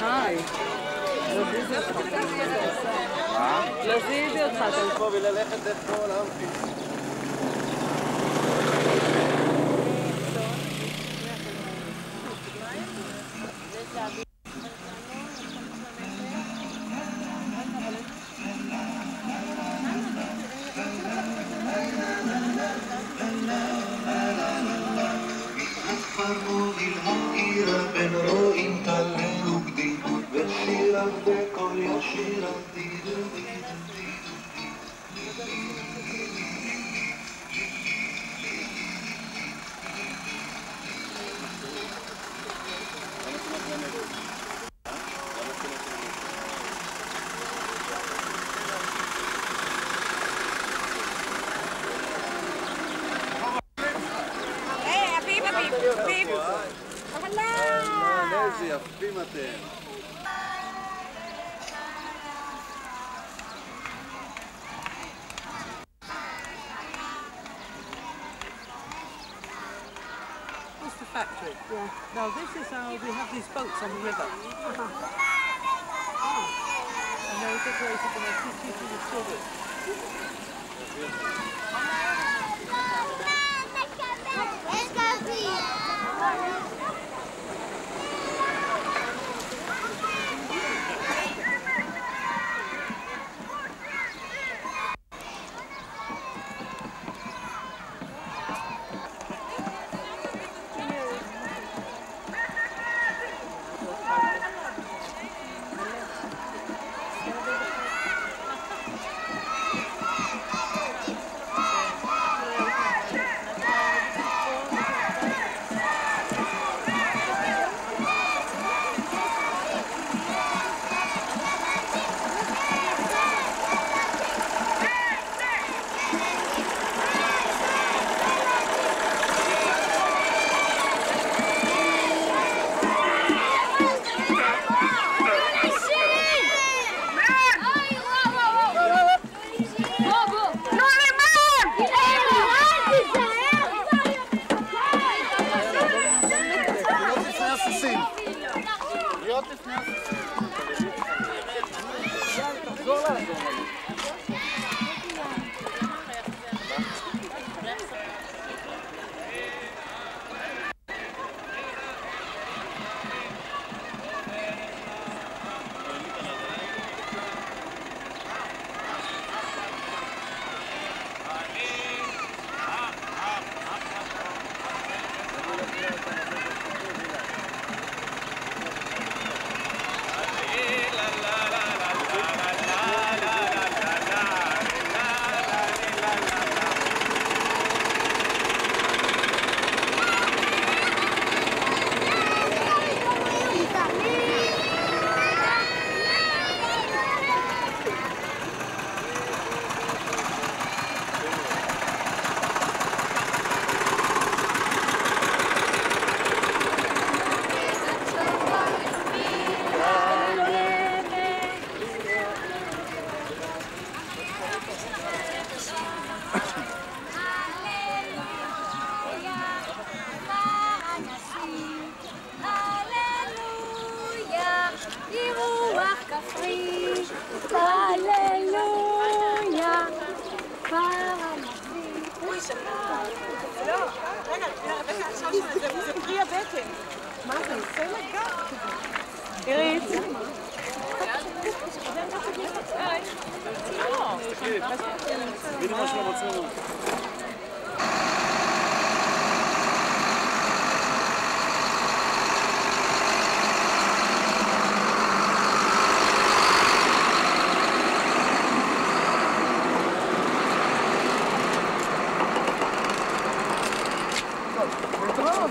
היי. לא זיהיתי אותך. אתה פה וללכת את כל האמפי. איזה יפים אתם. What's the factory? Yeah. Now this is how we have these boats on the river. And they're decorated and they're too cheap in the children. Grüß. Bitte mal schnell was zu Oh, my God.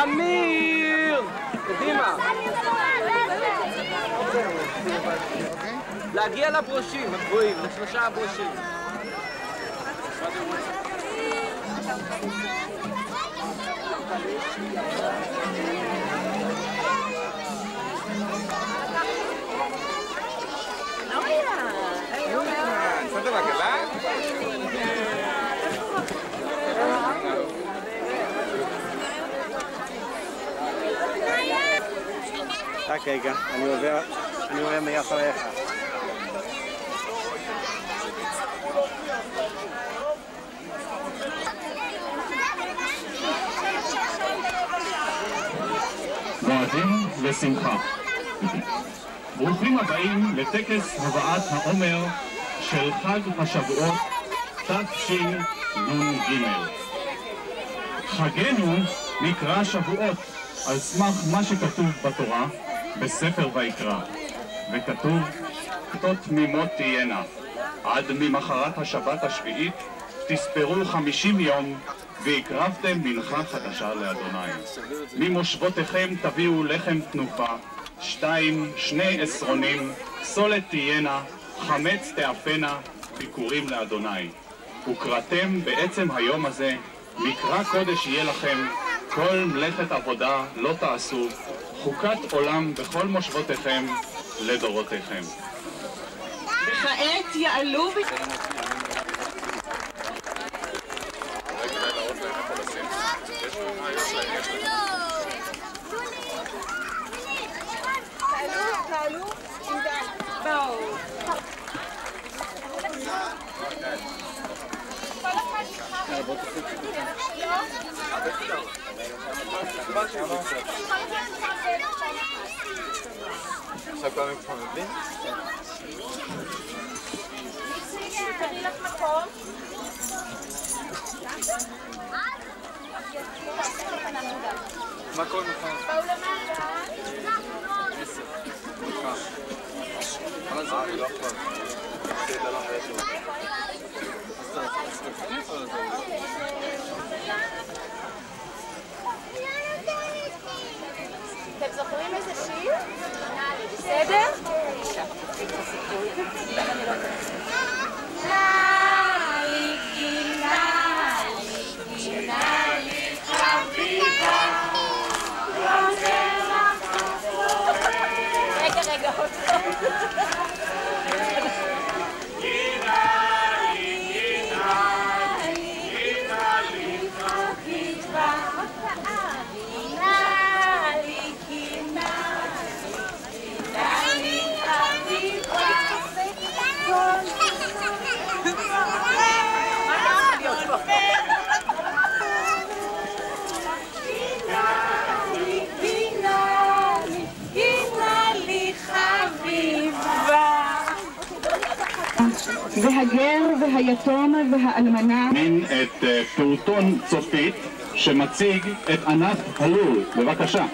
תמיר! קדימה. להגיע לברושים הגבוהים, לשלושה הברושים. רק רגע, אני עובר, אני עובר מאחוריך. מועדים לשמחה. ברוכים הבאים לטקס הבאת העומר של חג השבועות תשנ"ג. חגנו נקרא שבועות על סמך מה שכתוב בתורה בספר ויקרא, וכתוב כתות תמימות תהיינה עד ממחרת השבת השביעית תספרו חמישים יום והקרבתם מנחה חדשה לאדוני. ממושבותיכם תביאו לחם תנופה, שתיים, שני עשרונים, סולת תהיינה, חמץ תאפנה, ביקורים לאדוני. וקראתם בעצם היום הזה, מקרא קודש יהיה לכם, כל מלאכת עבודה לא תעשו, חוקת עולם בכל מושבותיכם לדורותיכם. וכעת יעלו ב... תעלו, תעלו, עם דן. בואו. תראי לך באו למטה. אתם זוכרים איזה שיר? בסדר? רגע, רגע, עוד לא. והגר והיתום והאלמנה מין את אה, פעוטון צופית שמציג את ענף הלול. בבקשה.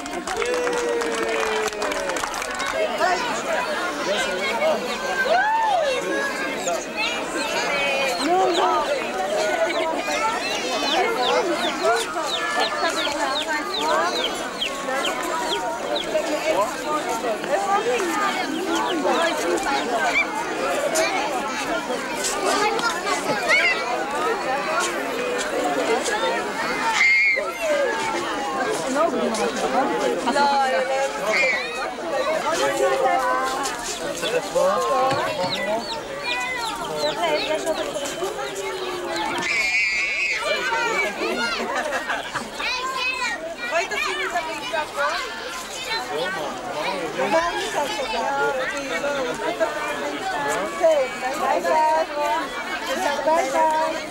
Oito filhos amigos da O marido está chegando. Vai, vai. Vai, vai. Vai, vai.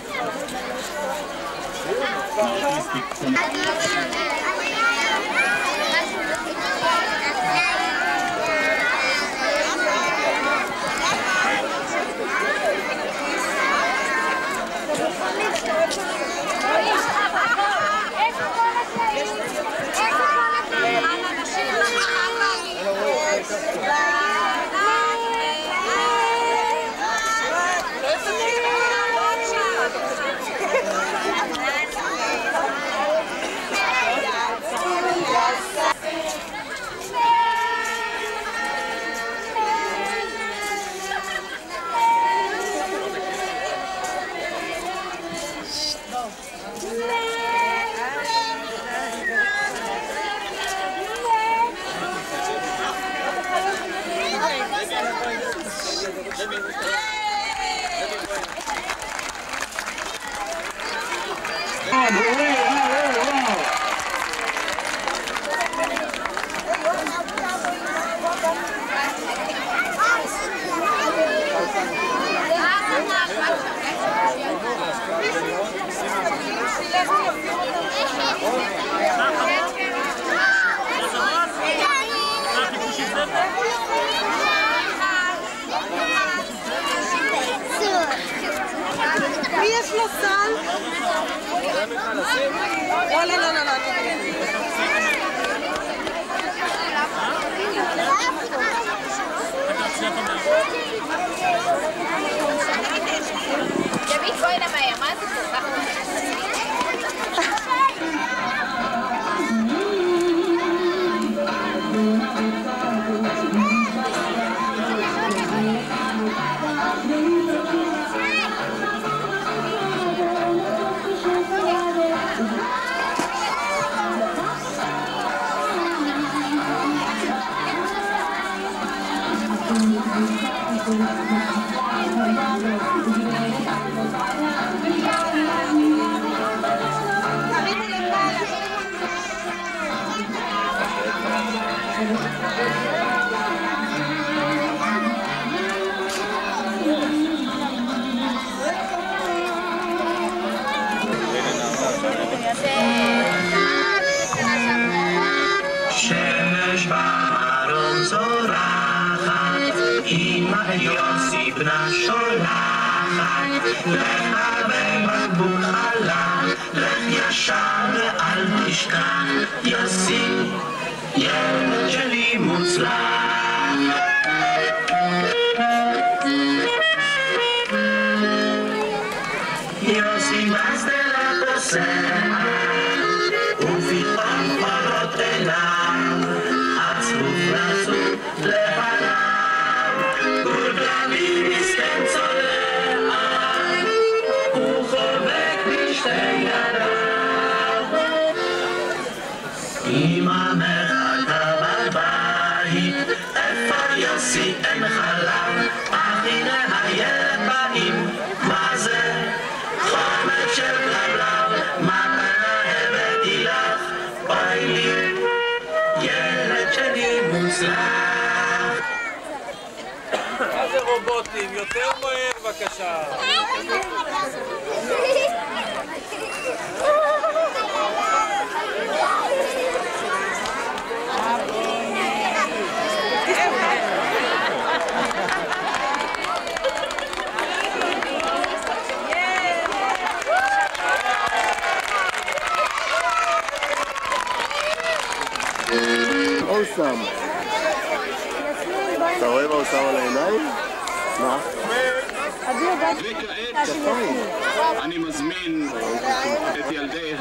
שמש בארון זורחת, אמא יוסי בנה שולחת, לך הבן בקבוק חלב, לך ישר ואל תשכח, יוסי, ילד שלי מוצלח. יוסי, מה זה לבשר? יוסי אין חלב, אך הנה הילד באים, מה זה? חומר של כלבלב, מתנה הבאתי לך, אוי לי, ילד שלי מוצלח. מה זה רובוטים? יותר מהר בבקשה. אוסם. אתה רואה מה הוא שם על העיניים? מה? וכעת אני מזמין את ילדי